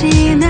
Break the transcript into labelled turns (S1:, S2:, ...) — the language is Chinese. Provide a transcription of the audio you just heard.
S1: 记那